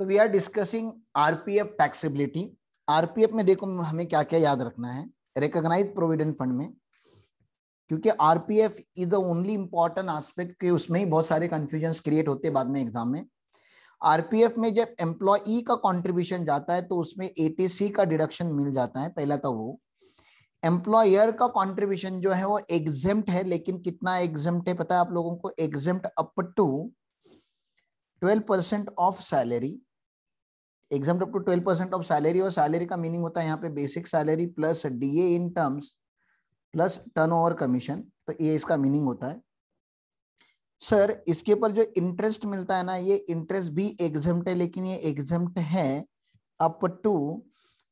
तो we are discussing RPF taxability RPF में देखो, हमें क्या क्या याद रखना है? रिकॉग्नाइज प्रोविडेंट फंड में, क्योंकि RPF is the only important aspect के उसमें ही बहुत सारे कंफ्यूजन क्रिएट होते हैं बाद में एग्ज़ाम में। आरपीएफ में जब एम्प्लॉई का कंट्रीब्यूशन जाता है तो उसमें एटीसी का डिडक्शन मिल जाता है, पहला तो वो। एम्प्लॉयर का कंट्रीब्यूशन जो है, वो एग्जेम्प्ट है, लेकिन कितना एग्जेम्प्ट है पता है आप लोगों को? Exempt up to twelve percent of salary exempt up to twelve percent of salary, और सैलरी का मीनिंग होता है यहाँ पे basic salary plus DA in terms, plus turnover commission तो ये इसका मीनिंग होता है। सर, इसके ऊपर जो इंटरेस्ट मिलता है ना, ये इंटरेस्ट भी एग्जाम्प्ट है, लेकिन ये एग्जाम्प्ट है up to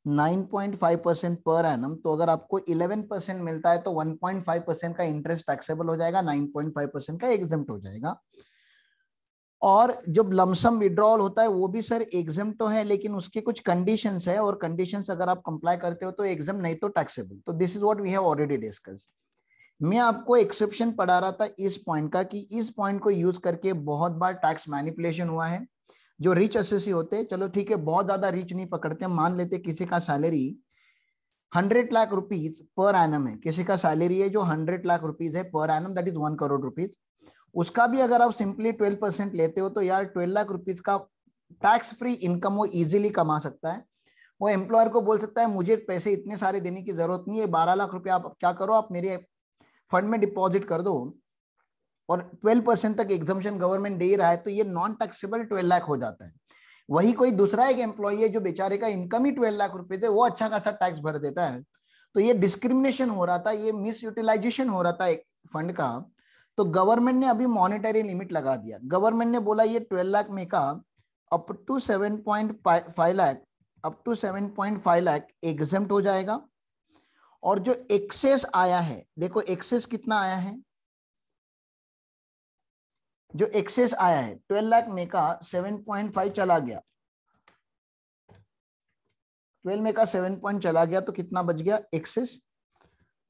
9.5 percent per annum तो अगर आपको 11 परसेंट मिलता है तो 1.5 परसेंट का इंटरेस्ट टैक्सेबल हो जाएगा 9.5 परसेंट का एग्जाम्प्ट हो जाएगा। और जब लमसम विड्रॉल होता है, वो भी सर एग्ज़ाम तो है, लेकिन उसके कुछ कंडीशन है और कंडीशन अगर आप कंप्लाई करते हो तो एग्ज़ाम नहीं तो टैक्सेबल तो this is what we have already discuss मैं आपको एक्सेप्शन पढ़ा रहा था इस पॉइंट का कि इस पॉइंट को यूज़ करके बहुत बार टैक्स मैनिपुलेशन हुआ है। जो रिच एसेसी होते हैं, चलो ठीक है, बहुत ज़्यादा रिच नहीं पकड़ते, मान लेते किसी का salary hundred lakh rupees per annum है। किसी का सैलरी है जो हंड्रेड लाख रुपीज़ है per annum that is one crore rupees उसका भी अगर आप सिंपली ट्वेल्व परसेंट लेते हो तो यार ट्वेल्व लाख रुपीज़ का टैक्स फ्री इनकम वो इजीली कमा सकता है। वो एम्प्लॉयर को बोल सकता है, मुझे पैसे इतने सारे देने की ज़रूरत नहीं है, बारह लाख रुपया आप क्या करो, आप मेरे फंड में डिपॉजिट कर दो। और ट्वेल्व परसेंट तक एग्जामेशन गवर्नमेंट दे रहा है तो ये नॉन टैक्सेबल ट्वेल्व लाख हो जाता है। वही कोई दूसरा एक एम्प्लॉय है जो बेचारे का इनकम ही ट्वेल्व लाख रुपए थे वो अच्छा खासा टैक्स भर देता है। तो ये डिस्क्रिमिनेशन हो रहा था, ये मिस यूटिलाइजेशन हो रहा था एक फंड का। तो गवर्नमेंट ने अभी मॉनिटरी लिमिट लगा दिया। गवर्नमेंट ने बोला, ये ट्वेल्व लाख में का up to seven point five lakh up to seven point five lakh exempt हो जाएगा। और जो एक्सेस आया है, देखो एक्सेस कितना आया है? जो एक्सेस आया है ट्वेल्व लाख में का सेवन पॉइंट फाइव चला गया। ट्वेल्व में का सेवन पॉइंट चला गया तो कितना बच गया? एक्सेस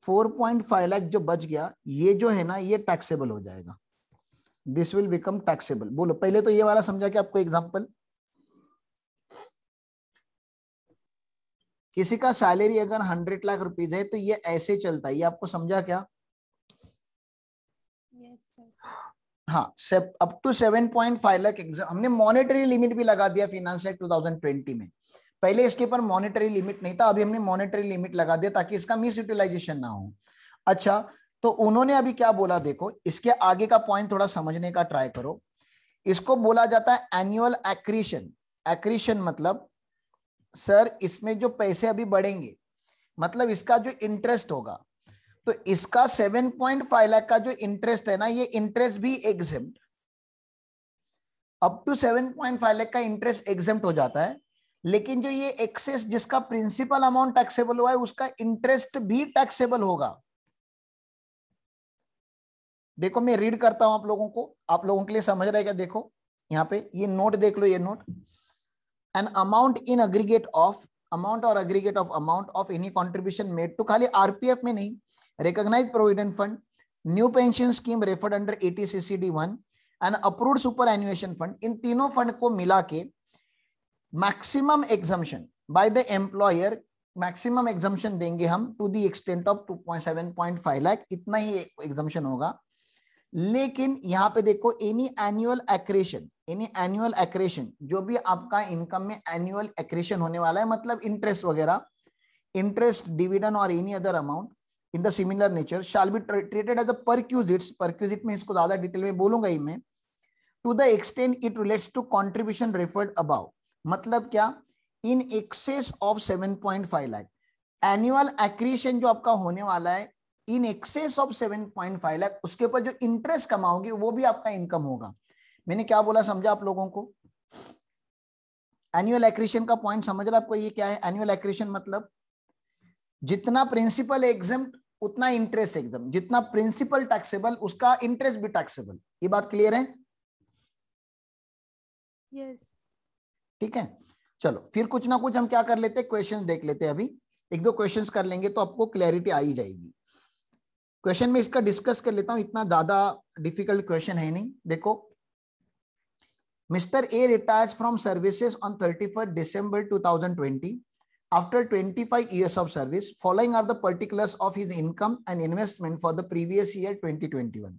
4.5 लाख जो बच गया ये जो है ना ये टैक्सेबल हो जाएगा। दिस विल बिकम टैक्सेबल बोलो पहले तो ये वाला समझा कि आपको एग्जांपल किसी का सैलरी अगर हंड्रेड लाख रुपीज़ है तो ये ऐसे चलता है। ये आपको समझा क्या? हाँ up to seven point five lakh हमने मॉनेटरी लिमिट भी लगा दिया फिनेंस एक्ट 2020 में। पहले इसके ऊपर मॉनिटरी लिमिट नहीं था, अभी हमने मॉनिटरी लिमिट लगा दिया ताकि इसका मिस यूटिलाइजेशन ना हो। अच्छा तो उन्होंने अभी क्या बोला देखो, इसके आगे का पॉइंट थोड़ा समझने का ट्राई करो। इसको बोला जाता है एनुअल एक्रीशन एक्रीशन मतलब सर इसमें जो पैसे अभी बढ़ेंगे मतलब इसका जो इंटरेस्ट होगा तो इसका 7.5 लाख का जो इंटरेस्ट है ना, ये इंटरेस्ट भी एग्जेम्प्ट अप टू 7.5 लाख का इंटरेस्ट एग्जेम्प्ट हो जाता है। लेकिन जो ये एक्सेस जिसका प्रिंसिपल अमाउंट टैक्सेबल हुआ है, उसका इंटरेस्ट भी टैक्सेबल होगा। देखो, मैं रीड करता हूँ आप लोगों को। आप लोगों के लिए समझ रहे क्या? देखो, यहाँ पे ये नोट देख लो, ये note an amount in aggregate of amount और aggregate of amount of any contribution made to खाली आरपीएफ में नहीं recognise provident fund new pension scheme referred under eighty C C D one and approved superannuation fund इन तीनों fund को मिला के maximum exemption by the employer maximum exemption देंगे हम to the extent of 2.7.5 lakh इतना ही एग्जामेशन होगा। लेकिन यहाँ पे देखो any annual accretion any annual accretion जो भी आपका इनकम में एनुअल एक्रेशन होने वाला है मतलब इंटरेस्ट वगैरह इंटरेस्ट डिविडन और any other amount in the similar nature shall be treated as a perquisites perquisite में इसको ज़्यादा डिटेल में बोलूँगा ही मैं। To the extent it relates to contribution referred about मतलब क्या? In excess of 7.5 lakh annual accretion जो आपका होने वाला है इन एक्सेस ऑफ़ 7.5 लाख उसके ऊपर जो इंटरेस्ट कमाओगे, वो भी आपका इनकम होगा। मैंने क्या बोला समझा आप लोगों को? एनुअल एक्रीशन का पॉइंट समझ रहा आपको ये क्या है? एनुअल एक्रीशन मतलब जितना प्रिंसिपल एग्ज़ाम उतना इंटरेस्ट एग्ज़ाम जितना प्रिंसिपल टैक्सेबल उसका इंटरेस्ट भी टैक्सेबल ये बात क्लियर है? Yes. ठीक है? चलो, फिर कुछ ना कुछ हम क्या कर लेते हैं? क्वेश्चन देख लेते हैं अभी। एक दो क्वेश्चंस कर लेंगे तो आपको क्लैरिटी आ ही जाएगी। क्वेश्चन में इसका डिस्कस कर लेता हूँ। इतना ज़्यादा डिफ़िकल्ट क्वेश्चन है नहीं। देखो Mr. A retires from services on 31st December 2020 after 25 years of service. Following are the particulars of his income and investment for the previous year 2021.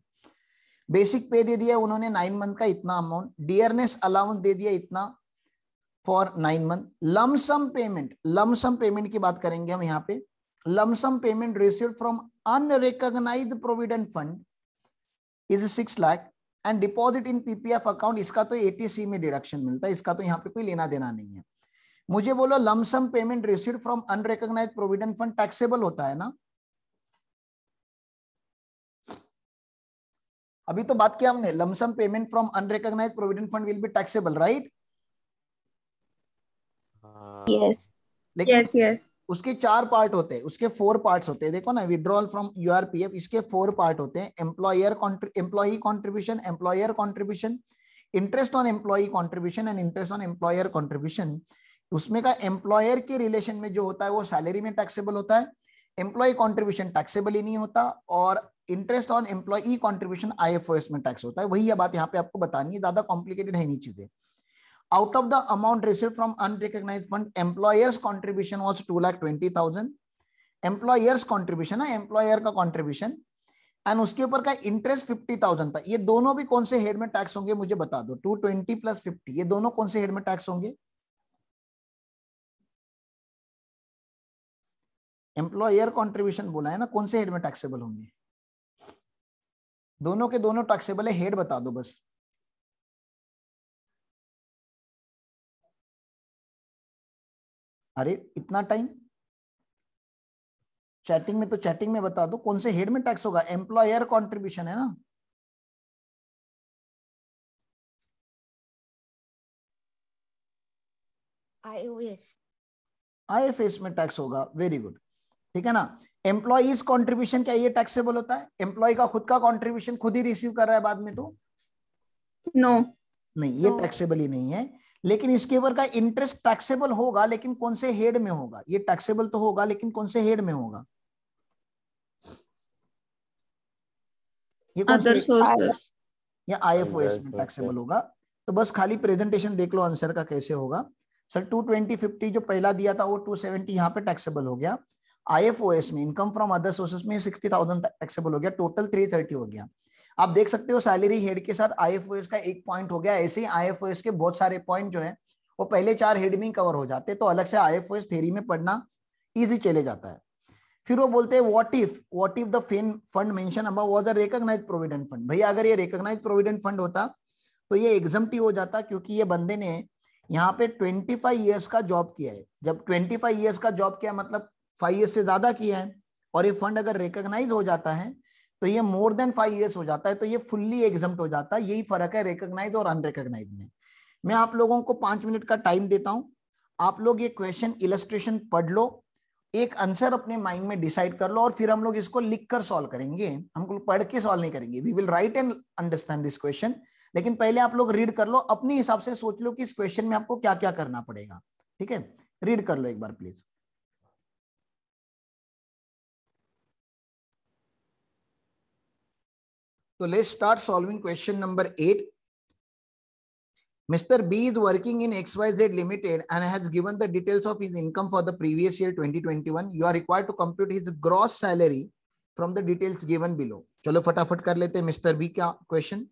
Basic pay दे दिया उन्होंने नाइन मंथ का इतना amount dearness allowance दे दिया इतना। For nine month lump sum payment lump sum payment की बात करेंगे हम यहाँ पे. Lump sum payment received from unrecognised provident fund is six lakh and deposit in PPF account इसका तो एटीसी में डिडक्शन मिलता है, इसका तो यहाँ पे कोई लेना देना नहीं है। मुझे बोलो lump sum payment receive from unrecognise provident fund taxable होता है ना? अभी तो बात किया हमने lump sum payment from unrecognise provident fund will be taxable right yes लेकिन यस यस उसके चार पार्ट होते हैं उसके फोर पार्ट्स होते हैं। देखो ना विड्रॉल फ्रॉम यूआरपीएफ इसके फोर पार्ट होते हैं। Employer employee contribution employer contribution interest on employee contribution and interest on employer contribution उसमें का एम्प्लॉयर के रिलेशन में जो होता है वो सैलरी में टैक्सेबल होता है। एम्प्लॉय कॉन्ट्रीब्यूशन टैक्सेबल ही नहीं होता और interest on employee contribution IFOS में टैक्स होता है। वही ये बात यहाँ पे आपको बतानी है ज़्यादा कॉम्प्लिकेटेड है नहीं चीज़ें। Out of the amount received from unrecognized fund employers contribution was two lakh twenty thousand employers contribution है employer का contribution एंड उसके ऊपर का इंटरेस्ट फिफ्टी थाउज़ेंड था ये दोनों भी कौन से हेड में टैक्स होंगे मुझे बता दो टू ट्वेंटी प्लस फिफ्टी ये दोनों कौन से हेड में टैक्स होंगे एम्प्लॉयर कंट्रीब्यूशन बोला है ना कौन से हेड में टैक्सेबल होंगे दोनों के दोनों टैक्सेबल है हेड बता दो बस अरे इतना टाइम चैटिंग में तो चैटिंग में बता दो कौन से हेड में टैक्स होगा? एम्प्लॉयर कंट्रीब्यूशन है ना? आईओएस आईएफएस में टैक्स होगा। वेरी गुड ठीक है ना? एम्प्लॉज कंट्रीब्यूशन क्या ये टैक्सेबल होता है? एम्प्लॉय का खुद का कंट्रीब्यूशन खुद ही रिसीव कर रहा है बाद में तो? No no. नहीं ये टैक्सेबल No. टैक्सेबल ही नहीं है। लेकिन इसके ऊपर का इंटरेस्ट टैक्सेबल होगा लेकिन कौन से हेड में होगा? ये टैक्सेबल तो होगा लेकिन कौन से हेड में होगा? ये कौन से या आईएफओएस में टैक्सेबल होगा। तो बस खाली प्रेजेंटेशन देख लो आंसर का कैसे होगा। सर 220 50 जो पहला दिया था वो 270 यहाँ पे टैक्सेबल हो गया। आईएफओएस में इनकम फ्रॉम अदर सोर्सेस में 60000 टैक्सेबल हो गया। टोटल 330 हो गया। आप देख सकते हो सैलरी हेड के साथ आईएफओएस का एक पॉइंट हो गया। ऐसे ही आईएफओएस के बहुत सारे पॉइंट जो है, वो पहले चार हेड में कवर हो जाते तो अलग से आईएफओएस थेरी में पढ़ना इजी चले जाता है। फिर वो बोलते हैं what if what if the fund mention about was a recognised provident fund भैया, अगर ये रिकॉग्नाइज्ड प्रोविडेंट फंड होता तो ये एग्जम्प्टी हो जाता क्योंकि ये बंदे ने यहाँ पे 25 इयर्स का जॉब किया है। जब 25 इयर्स का जॉब किया मतलब फाइव ईयर्स से ज़्यादा किया है, और ये फंड अगर रिकॉग्नाइज हो जाता है तो ये मोर देन फाइव ईयर्स हो जाता है तो ये फुल्ली एग्ज़ाम हो जाता है, यही फ़र्क है रिकॉग्नाइज और अनरिकॉग्नाइज में। मैं आप लोगों को पाँच मिनट का टाइम देता हूँ। आप लोग ये क्वेश्चन इलस्ट्रेशन पढ़ लो, एक आंसर अपने माइंड में डिसाइड कर लो और फिर हम लोग इसको लिख कर सॉल्व करेंगे। हम लोग पढ़ के सॉल्व नहीं करेंगे। We will write and understand this question लेकिन पहले आप लोग रीड कर लो, अपने हिसाब से सोच लो कि इस क्वेश्चन में आपको क्या क्या करना पड़ेगा। ठीक है? रीड कर लो एक बार please So let's start solving question number eight. Mr. B is working in XYZ Limited and has given the details of his income for the previous year 2021. You are required to compute his gross salary from the details given below. चलो फटाफट कर लेते हैं mister B का question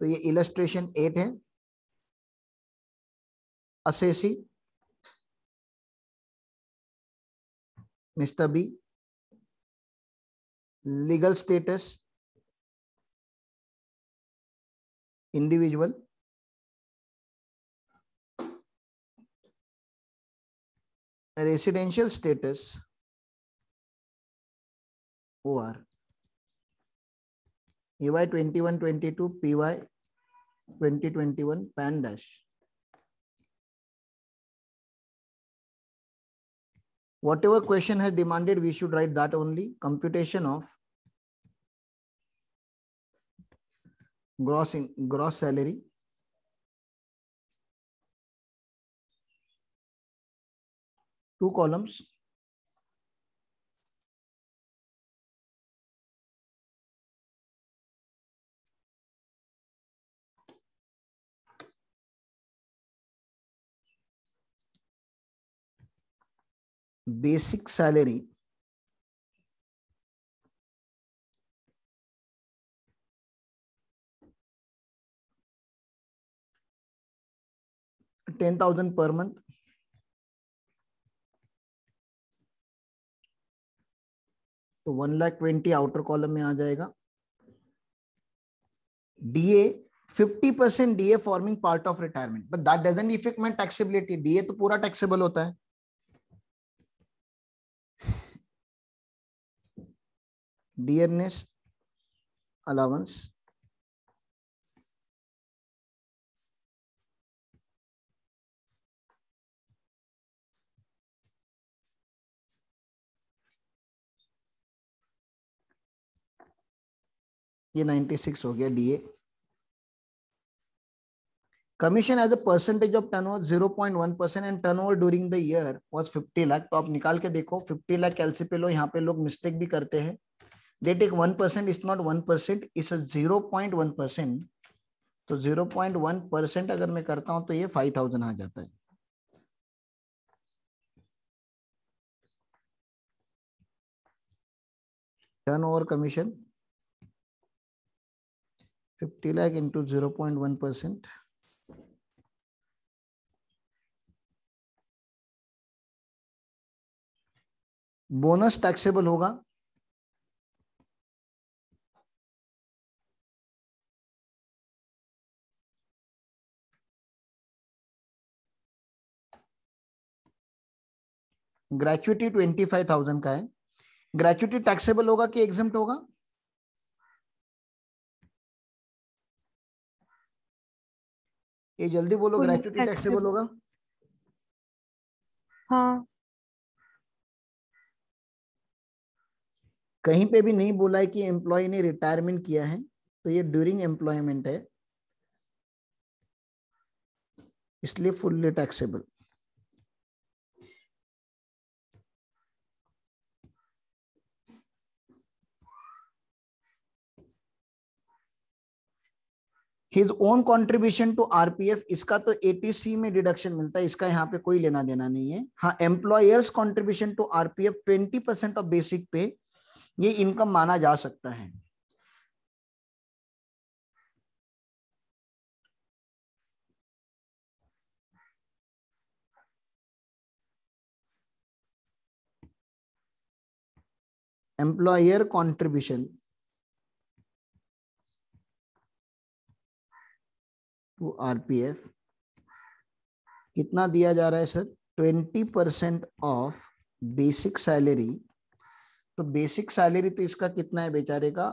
तो ये illustration eight है assessee mister B legal status individual residential status or EY 2122 PY 2021 PAN dash whatever question has demanded we should write that only. Computation of gross in gross salary. Two columns basic salary ten thousand per month तो one lakh twenty outer column में आ जाएगा. DA fifty percent DA forming part of retirement but that doesn't effect my taxability DA तो पूरा taxable होता है. Dearness allowance ये 96 हो गया DA commission as a percentage of turnover 0.1 percent and turnover during the year was 50 lakh तो आप निकाल के देखो 50 लाख एलसी पे लो, यहाँ पे लोग मिस्टेक भी करते हैं। They take 1 percent is not 1 percent is 0.1 percent तो 0.1 परसेंट अगर मैं करता हूँ तो ये 5000 आ जाता है। Turnover commission 50 lakh into 0.1 percent. Bonus taxable होगा? ग्रेचुटी ट्वेंटी फाइव थाउज़ेंड का है। ग्रेचुटी टैक्सेबल होगा कि एग्ज़ाम होगा? ये जल्दी बोलो ग्रेचुटी टैक्सेबल होगा? हाँ। कहीं पे भी नहीं बोला है कि एम्प्लॉय ने रिटायरमेंट किया है तो ये ड्यूरिंग एम्प्लॉयमेंट है। इसलिए fully taxable his own contribution to RPF इसका तो एटीसी में डिडक्शन मिलता है, इसका यहाँ पे कोई लेना देना नहीं है। हाँ employer's contribution to RPF twenty percent of basic pay ये इनकम माना जा सकता है। एम्प्लॉयर कॉन्ट्रीब्यूशन टू आरपीएफ कितना दिया जा रहा है, sir? Twenty percent of basic salary. तो बेसिक सैलरी तो इसका कितना है बेचारे का?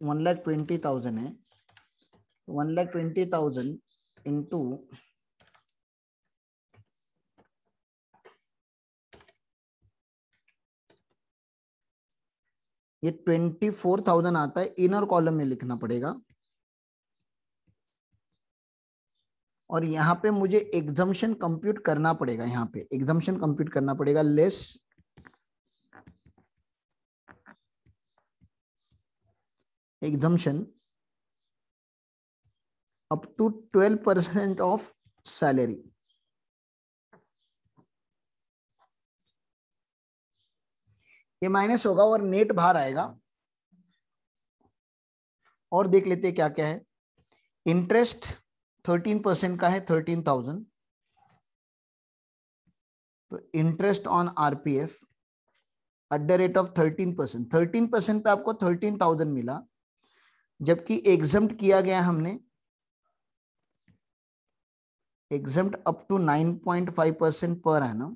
वन लाख ट्वेंटी थाउज़ेंड है। One lakh twenty thousand into ये ट्वेंटी फोर थाउज़ेंड आता है। इनर कॉलम में लिखना पड़ेगा। और यहाँ पे मुझे एग्जामेशन कंप्यूट करना पड़ेगा, यहाँ पे एग्जामेशन कंप्यूट करना पड़ेगा less exemption up to twelve percent of salary ये माइनस होगा और नेट बाहर आएगा। और देख लेते क्या क्या है। इंटरेस्ट थर्टीन परसेंट का है थर्टीन थाउज़ेंड तो interest on RPF at the rate of thirteen percent thirteen percent पे आपको थर्टीन थाउज़ेंड मिला। जबकि एग्ज़ाम किया गया हमने exempt up to nine point five percent पर है ना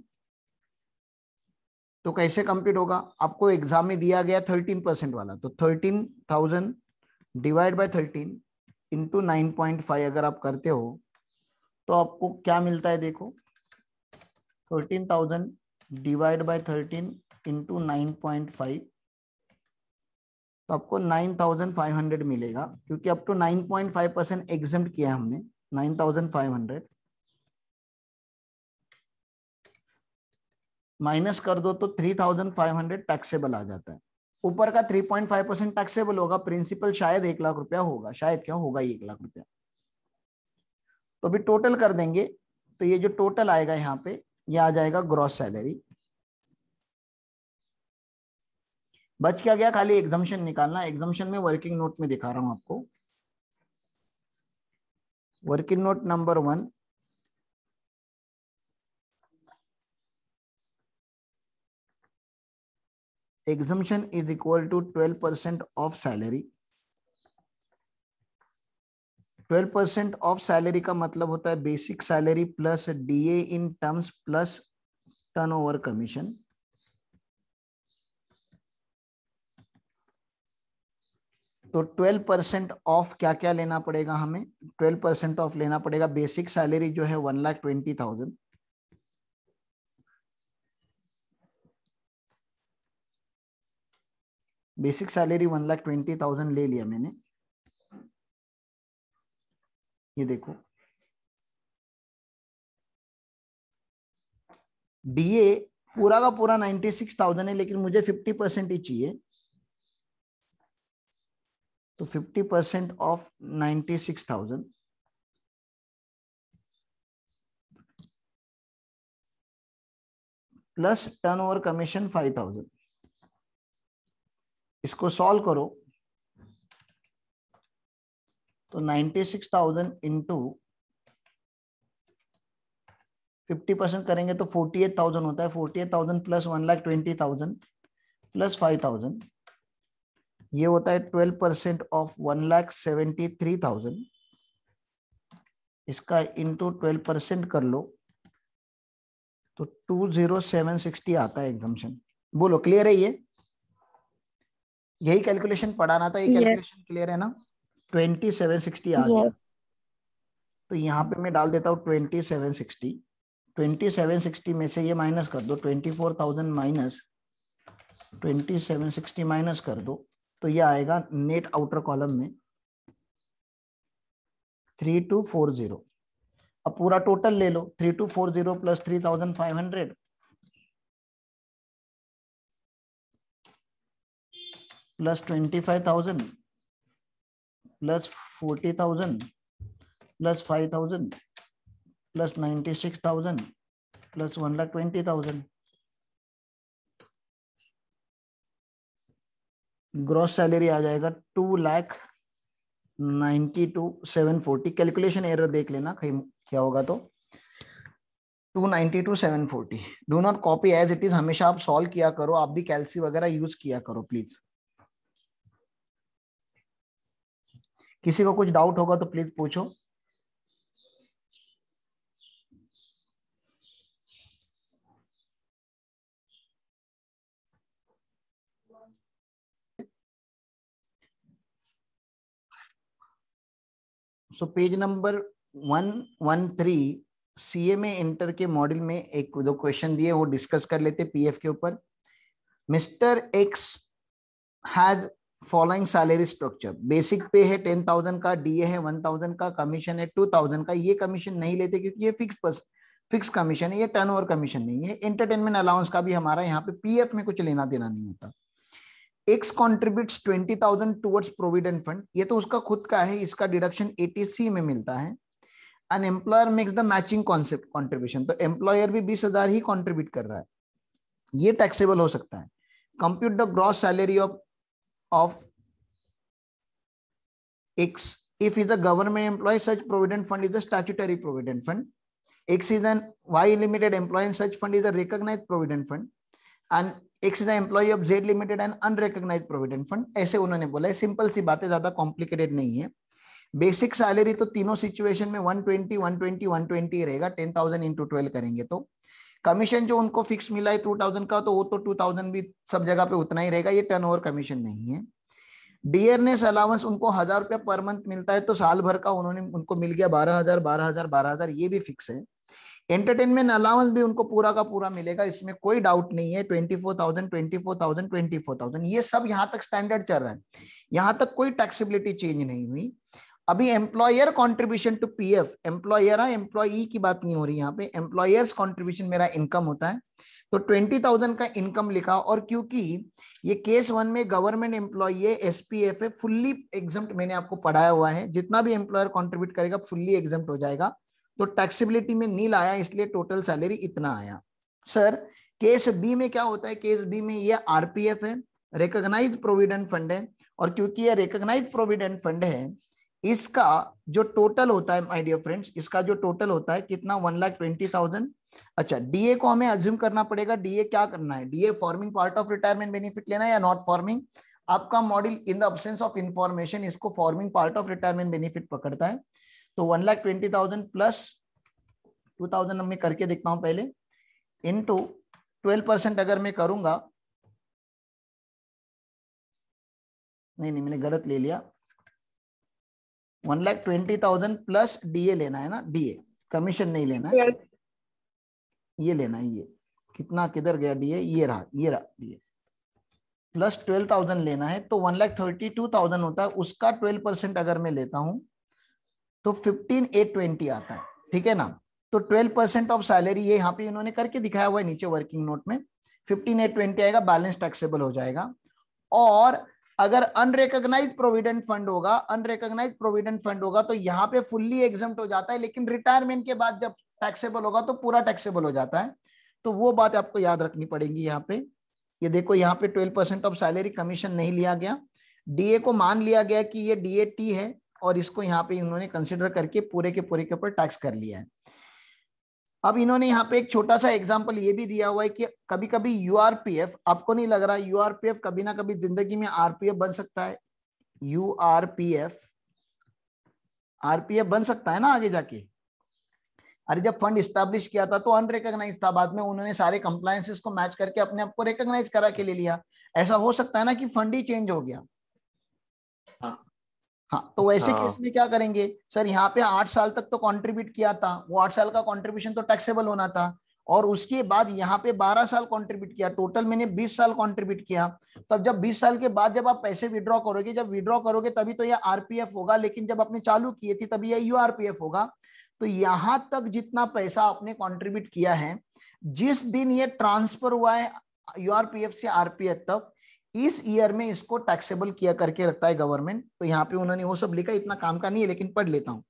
तो कैसे कंप्लीट होगा? आपको एग्ज़ाम में दिया गया थर्टीन परसेंट वाला। तो thirteen thousand divide by thirteen into nine point five अगर आप करते हो तो आपको क्या मिलता है देखो? Thirteen thousand divide by thirteen into nine point five तो आपको नाइन थाउज़ेंड फाइव हंड्रेड मिलेगा, क्योंकि up to nine point five percent exempt किया है हमने nine thousand five hundred minus कर दो तो three thousand five hundred taxable आ जाता है। ऊपर का 3.5 परसेंट टैक्सेबल होगा प्रिंसिपल शायद एक लाख रुपया होगा। शायद क्या होगा? एक लाख रुपया। तो अभी टोटल कर देंगे। तो ये जो टोटल आएगा यहाँ पे, ये आ जाएगा ग्रॉस सैलरी बच क्या गया? खाली एग्जामेशन निकालना। एग्जामेशन में वर्किंग नोट में दिखा रहा हूँ आपको। Working note number one exemption is equal to 12% of salary. 12% of salary का मतलब होता है basic salary plus DA in terms plus turnover commission तो 12 परसेंट ऑफ़ क्या क्या लेना पड़ेगा हमें? 12 परसेंट ऑफ़ लेना पड़ेगा। बेसिक सैलरी जो है one lakh twenty thousand basic salary one lakh twenty thousand ले लिया मैंने। ये देखो। डीए पूरा का पूरा नाइन्टी सिक्स थाउज़ेंड है, लेकिन मुझे फिफ्टी परसेंट ही चाहिए। तो fifty percent of ninety six thousand plus turnover commission five thousand इसको सॉल्व करो। तो ninety six thousand into fifty percent करेंगे तो फोर्टी एट थाउज़ेंड होता है। Forty eight thousand plus one lakh twenty thousand plus five thousand ये होता है twelve percent of one lakh seventy three thousand इसका इंटू ट्वेल्व परसेंट कर लो। तो टू ज़ीरो सेवन सिक्सटी आता है एग्जामेशन बोलो क्लियर है ये? यही कैलकुलेशन पढ़ाना था ये कैलकुलेशन क्लियर है ना? ट्वेंटी सेवन सिक्सटी आ गया। तो यहाँ पे मैं डाल देता हूँ twenty seven sixty twenty seven sixty में से ये माइनस कर दो twenty four thousand minus twenty seven sixty minus कर दो तो ये आएगा नेट आउटर कॉलम में थ्री टू फोर ज़ीरो अब पूरा टोटल ले लो three two four zero plus three thousand five hundred plus twenty five thousand plus forty thousand plus five thousand plus ninety six thousand plus one lakh twenty thousand gross salary आ जाएगा two lakh ninety two seven forty calculation error देख लेना कहीं क्या होगा तो। Two ninety two seven forty do not copy as it is हमेशा आप solve किया करो। आप भी कैल्सी वगैरह यूज़ किया करो प्लीज़ किसी को कुछ डाउट होगा तो प्लीज़ पूछो। So page number one one three C A inter के मॉडल में एक दो क्वेश्चन दिए, वो डिस्कस कर लेते पीएफ के ऊपर। Mister X has following salary structure basic pay है टेन थाउज़ेंड का डीए है वन थाउज़ेंड का कमीशन है टू थाउज़ेंड का, ये कमीशन नहीं लेते क्योंकि ये फिक्स बस फिक्स कमीशन है, ये टर्न ओवर कमीशन नहीं है। एंटरटेनमेंट अलाउंस का भी हमारा यहाँ पे पीएफ में कुछ लेना देना नहीं होता। X contribute twenty thousand towards provident fund ये तो उसका खुद का है, इसका डिडक्शन एटीसी में मिलता है। An employer makes the matching concept contribution तो एम्प्लॉयर भी बीस हज़ार ही कॉन्ट्रीब्यूट कर रहा है। ये टैक्सेबल हो सकता है। Compute the gross salary of of X. If is a government employee, such provident fund is a statutory provident fund. X is an Y limited employee such fund is a recognized provident fund. And X is an employee of Z limited and unrecognized provident fund. ऐसे उन्होंने बोला है simple सी बातें ज़्यादा complicated नहीं है basic salary तो तीनों सिचुएशन में 120, 120, 120 रहेगा 10,000 इंटू ट्वेल्व करेंगे तो कमीशन जो उनको फिक्स मिला है टू थाउज़ेंड का तो वो तो टू थाउज़ेंड भी सब जगह पे उतना ही रहेगा, ये टर्न ओवर कमीशन नहीं है। डियरनेस अलाउंस उनको हज़ार रुपया पर मंथ मिलता है तो साल भर का उन्होंने, उनको मिल गया बारह हज़ार बारह हज़ार बारह हज़ार, ये भी फिक्स है। एंटरटेनमेंट अलाउंस भी उनको पूरा का पूरा मिलेगा, इसमें कोई डाउट नहीं है twenty four thousand twenty four thousand twenty four thousand ये सब यहाँ तक स्टैंडर्ड चल रहा है। यहाँ तक कोई टैक्सीबिलिटी चेंज नहीं हुई। अभी employer contribution to PF employer employee की बात नहीं हो रही यहाँ पे एम्प्लॉयर्स कॉन्ट्रीब्यूशन मेरा इनकम होता है। तो ट्वेंटी थाउज़ेंड का इनकम लिखा और क्योंकि ये केस वन में गवर्नमेंट एम्प्लॉय है एसपीएफ है फुल्ली एग्ज़ाम मैंने आपको पढ़ाया हुआ है। जितना भी एम्प्लॉयर कॉन्ट्रीब्यूट करेगा फुल्ली एग्ज़ाम हो जाएगा। तो टैक्सीबिलिटी में नील आया इसलिए टोटल सैलरी इतना आया। सर केस बी में क्या होता है? केस बी में ये आरपीएफ है रिकॉग्नाइज प्रोविडेंट फंड है और क्योंकि ये रिकॉग्नाइज प्रोविडेंट फंड है इसका जो टोटल होता है माय डियर फ्रेंड्स इसका जो टोटल होता है कितना? वन लाख ट्वेंटी थाउज़ेंड अच्छा डीए को हमें अज्यूम करना पड़ेगा। डीए क्या करना है? DA forming part of retirement benefit लेना है या नॉट फॉर्मिंग आपका model in the absence of information इसको forming part of retirement benefit पकड़ता है। तो one lakh twenty thousand plus two thousand मैं करके देखता हूँ पहले। इंटू ट्वेल्व परसेंट अगर मैं करूँगा, नहीं नहीं, मैंने गलत ले लिया। One lakh twenty thousand plus DA लेना है ना डीए कमीशन नहीं लेना है। ये लेना है ये। कितना किधर गया डीए? ये रहा ये रहा डीए। प्लस ट्वेल्व थाउज़ेंड लेना है तो one lakh thirty two thousand होता है। उसका ट्वेल्व परसेंट अगर मैं लेता हूँ तो फिफ्टीन एट ट्वेंटी आता है ठीक है ना? तो ट्वेल्व परसेंट ऑफ़ सैलरी ये यहाँ पे इन्होंने करके दिखाया हुआ है नीचे वर्किंग नोट में। फिफ्टीन एट ट्वेंटी आएगा बैलेंस टैक्सेबल हो जाएगा। और अगर अनरिकॉग्नाइज प्रोविडेंट फंड होगा अनरिकॉग्नाइज प्रोविडेंट फंड होगा तो यहाँ पे फुल्ली एग्ज़ाम हो जाता है, लेकिन रिटायरमेंट के बाद जब टैक्सेबल होगा तो पूरा टैक्सेबल हो जाता है। तो वो बात आपको याद रखनी पड़ेगी यहाँ पे। ये देखो, यहाँ पे twelve percent of salary commission नहीं लिया गया। डीए को मान लिया गया कि ये डीए टी है, और इसको यहाँ पे इन्होंने कंसिडर करके पूरे के पूरे के ऊपर टैक्स कर लिया है। अब इन्होंने यहाँ पे एक छोटा सा एग्जांपल ये भी दिया हुआ है कि कभी कभी यूआरपीएफ आपको नहीं लग रहा यूआरपीएफ कभी ना कभी ज़िंदगी में आरपीएफ बन सकता है? यूआरपीएफ आरपीएफ बन सकता है ना आगे जाके? अरे जब फंड स्टैब्लिश किया था तो अनरिकॉग्नाइज था, बाद में उन्होंने सारे कंप्लायंसेस को मैच करके अपने आप को रिकॉग्नाइज करा के ले लिया। ऐसा हो सकता है ना कि फंड ही चेंज हो गया। हाँ तो वैसे हाँ. केस में क्या करेंगे? सर यहाँ पे आठ साल तक तो कंट्रीब्यूट किया था वो आठ साल का कंट्रीब्यूशन तो टैक्सेबल होना था और उसके बाद यहाँ पे 12 साल कंट्रीब्यूट किया टोटल मैंने 20 साल कंट्रीब्यूट किया। तब जब 20 साल के बाद जब आप पैसे विड्रॉ करोगे जब विड्रॉ करोगे तभी तो यह आरपीएफ होगा लेकिन जब आपने चालू किए थे तभी यह यूआरपीएफ होगा। तो यहाँ तक जितना पैसा आपने कॉन्ट्रीब्यूट किया है जिस दिन ये ट्रांसफ़र हुआ है यूआरपीएफ से आरपीएफ तक इस ईयर में इसको टैक्सेबल किया करके रखता है गवर्नमेंट तो यहाँ पे उन्होंने वो सब लिखा, इतना काम का नहीं है, लेकिन पढ़ लेता हूँ।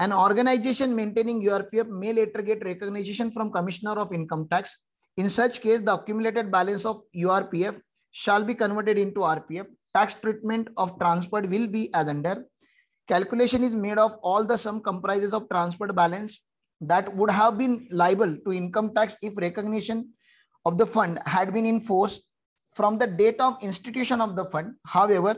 An organisation maintaining URPF may later get recognition from commissioner of income tax in such case accumulated balance of U URPF shall be converted into RPF tax treatment of transport will be as under calculation is made of all the sum comprises of transport balance that would have been liable to income tax if recognition of the fund had been in force from the date of institution of the fund. However,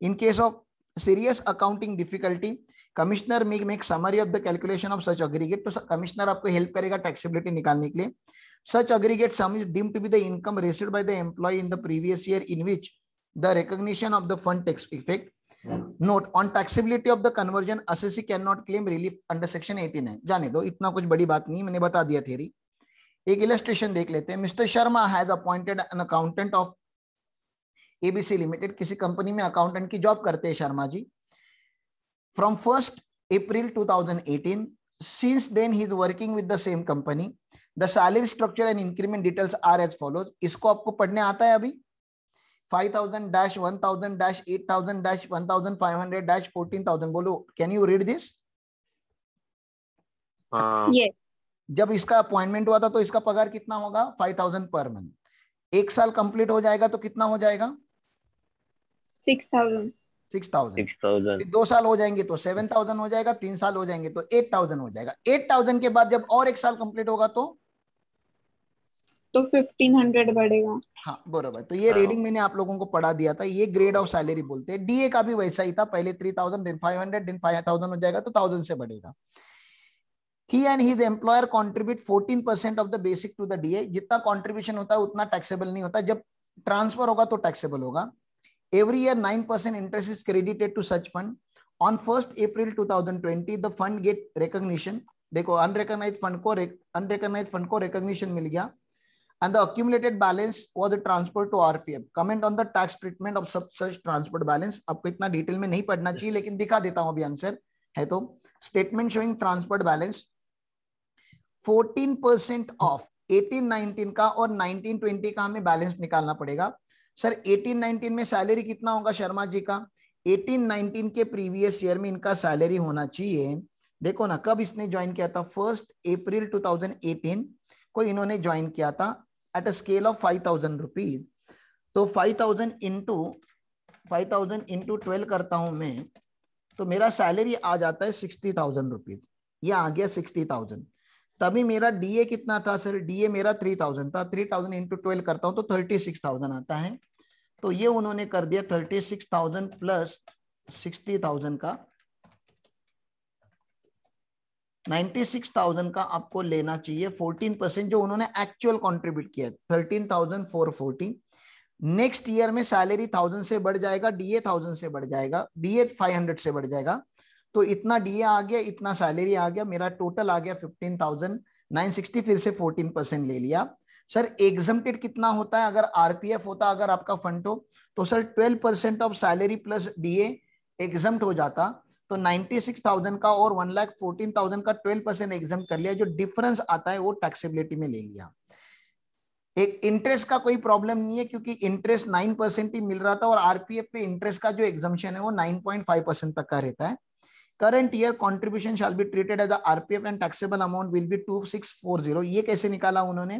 in case of serious accounting difficulty, commissioner may make summary of the calculation of such aggregate. तो commissioner आपको help करेगा taxability निकालने के लिए. Such aggregate sum is deemed to be the income received by the employee in the previous year in which the recognition of the fund note on taxability of the conversion assessee can not claim relief under section eighteen है। जाने दो, इतना कुछ बड़ी बात नहीं, मैंने बता दिया थेरी एक इलेस्ट्रेशन देख लेते हैं। Mister Sharma has appointed an accountant of ABC limited किसी कंपनी में अकाउंटेंट की जॉब करते हैं Sharma ji. From first April two thousand eighteen since then he is working with the same company the salary structure and increment details are as follow इसको आपको पढ़ने आता है अभी? 5000 dash 1000 dash 8000 dash 1500 dash 14000 बोलो can you read this जब इसका appointment हुआ था तो इसका पगार कितना होगा? 5000 पर मंथ एक साल कंप्लीट हो जाएगा तो कितना हो जाएगा? 6000 6000 दो साल हो जाएँगे तो 7000 हो जाएगा तीन साल हो जाएँगे तो 8000 हो जाएगा। 8000 के बाद जब और एक साल कंप्लीट होगा तो तो 1500 बढ़ेगा हाँ बरोबर तो ये रीडिंग मैंने आप लोगों को पढ़ा दिया था ये ग्रेड ऑफ़ सैलरी बोलते हैं डीए का भी वैसा ही था पहले three thousand then five hundred then five thousand हो जाएगा तो थाउज़ेंड से बढ़ेगा he and his employer contribute 14% of the basic to the DA जितना contribution होता है उतना taxable नहीं होता जब transfer होगा तो taxable होगा every year 9% interest is credited to such fund on 1st April 2020 the fund get recognition देखो unrecognized fund को unrecognized fund को recognition मिल गया and the accumulated balance was transferred to RPF. Comment on the tax treatment of such, such transferred balance. आपको इतना detail में नहीं पढ़ना चाहिए लेकिन दिखा देता हूँ अभी आंसर है तो statement showing transferred balance 14 percent of 18-19 का और 19-20 का हमें बैलेंस निकालना पड़ेगा। सर 18-19 में सैलरी कितना होगा शर्मा जी का? 18-19 के प्रीवियस ईयर में इनका सैलरी होना चाहिए। देखो ना कब इसने ज्वाइन किया था? फ़र्स्ट अप्रैल 2018 को इन्होंने ज्वाइन किया था। A scale of five thousand rupees तो five thousand into five thousand into twelve करता हूँ मैं तो मेरा सैलरी आ जाता है सिक्सटी थाउज़ेंड रुपीज़ ये आ गया सिक्सटी थाउज़ेंड तभी मेरा डीए कितना था सर डीए मेरा थ्री थाउज़ेंड था. थ्री थाउज़ेंड इंटू ट्वेल्व करता हूँ तो थर्टी सिक्स थाउज़ेंड आता है. तो ये उन्होंने कर दिया thirty six thousand plus sixty thousand का नाइन्टी सिक्स थाउज़ेंड का आपको लेना चाहिए। फोर्टीन परसेंट जो उन्होंने एक्चुअल कंट्रीब्यूट किया thirteen thousand four forty next year में सैलरी थाउज़ेंड से बढ़ जाएगा डीए थाउज़ेंड से बढ़ जाएगा डीए फाइव हंड्रेड से बढ़ जाएगा। तो इतना डीए आ गया, इतना सैलरी आ गया, मेरा टोटल आ गया फिफ्टीन थाउज़ेंड नाइन सिक्सटी फिर से फोर्टीन परसेंट ले लिया। सर एग्जम्प्टेड कितना होता है? अगर आरपीएफ होता, अगर आपका फंड हो तो sir twelve percent of salary plus DA exempt हो जाता। तो 96,000 का और वन लाख फोर्टीन थाउज़ेंड का 12 परसेंट एग्ज़ाम कर लिया जो डिफरेंस आता है वो टैक्सेबिलिटी में ले लिया एक इंटरेस्ट का कोई प्रॉब्लम नहीं है क्योंकि इंटरेस्ट नाइन परसेंट ही मिल रहा था और आरपीएफ पे इंटरेस्ट का जो एग्जामेशन है वो नाइन पॉइंट फाइव परसेंट तक का रहता है। Current year contribution shall be treated as RPF and taxable amount will be two six four zero ये कैसे निकाला उन्होंने?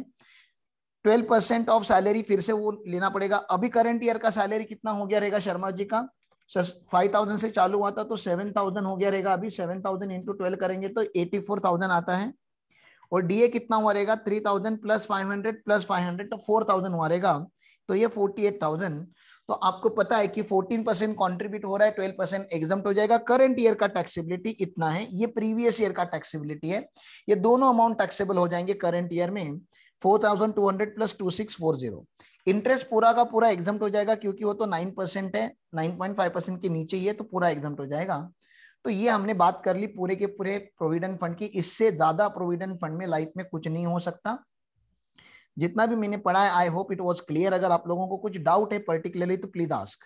ट्वेल्व परसेंट ऑफ़ सैलरी फिर से वो लेना पड़ेगा। अभी करंट ईयर का सैलरी कितना हो गया रहेगा शर्मा जी का? फाइव थाउज़ेंड से चालू हुआ था तो सेवन थाउज़ेंड हो गया रहेगा अभी सेवन थाउज़ेंड इंटू ट्वेल्व करेंगे तो एटी फोर थाउज़ेंड आता है। और डीए कितना हुआ रहेगा? Three thousand plus five hundred plus five hundred तो फोर थाउज़ेंड हुआ रहेगा। तो ये फोर्टी एट थाउज़ेंड तो आपको पता है कि फोर्टीन परसेंट कॉन्ट्रीब्यूट हो रहा है ट्वेल्व परसेंट एग्ज़ाम हो जाएगा। करंट ईयर का टैक्सेबिलिटी इतना है, ये प्रीवियस ईयर का टैक्सेबिलिटी है। ये दोनों अमाउंट टैक्सेबल हो जाएँगे करंट ईयर में। Four thousand two hundred plus two six four zero interest पूरा का पूरा एग्ज़ाम हो जाएगा क्योंकि वो तो नाइन परसेंट है नाइन पॉइंट फाइव परसेंट के नीचे ही है तो पूरा एग्ज़ाम हो जाएगा। तो ये हमने बात कर ली पूरे के पूरे प्रोविडेंट फंड की। इससे ज़्यादा प्रोविडेंट फंड में लाइफ में कुछ नहीं हो सकता। जितना भी मैंने पढ़ा है I hope it was clear अगर आप लोगों को कुछ डाउट है पर्टिकुलरली तो प्लीज़ आस्क